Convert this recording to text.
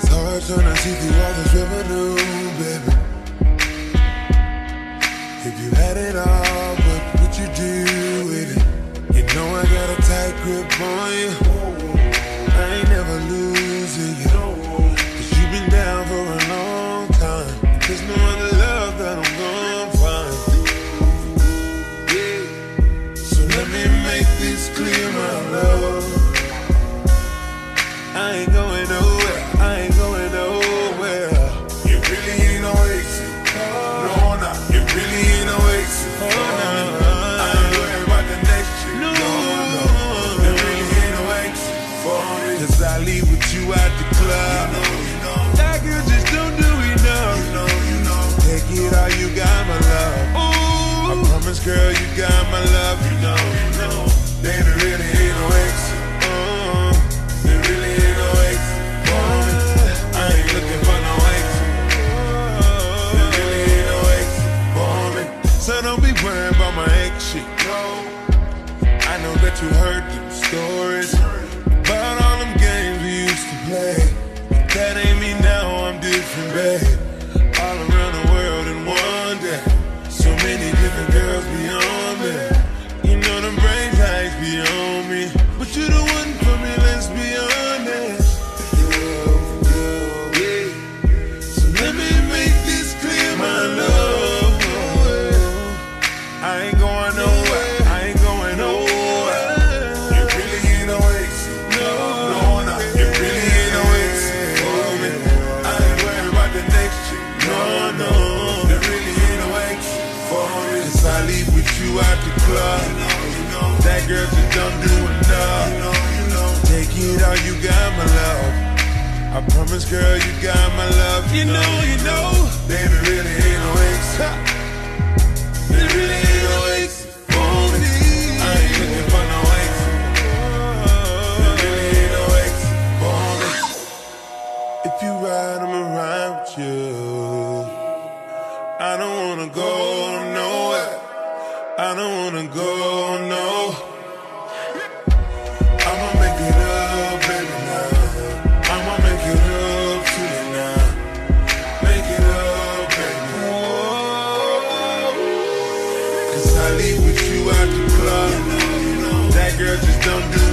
stars trying to see through all this revenue, baby. If you had it all, what would you do with it? You know I got a tight grip on you. I ain't never losing you. Cause you've been down for a long time. There's no other love that I'm gonna find. So let me make this clear, my love. My love. you know. There really ain't no uh-huh. There really ain't no. Uh-huh. I ain't looking for no exit. Uh-huh. There really ain't no for me. So don't be worrying about my ex shit. I know that you heard them stories about all them games we used to play. I leave with you at the club. You know, you know, That girl just don't do enough. know, you know. Take it all, you got my love. I promise, girl, you got my love. You know, you know. Baby, really ain't no exit. There really ain't no me. I ain't looking for no. There really ain't no exit for me. If you ride, I'ma ride with you. I don't wanna go. I don't wanna go no. I'ma make it up, baby, now. I'ma make it up to you now. Make it up, baby. Cause I leave with you at the club. That girl just don't do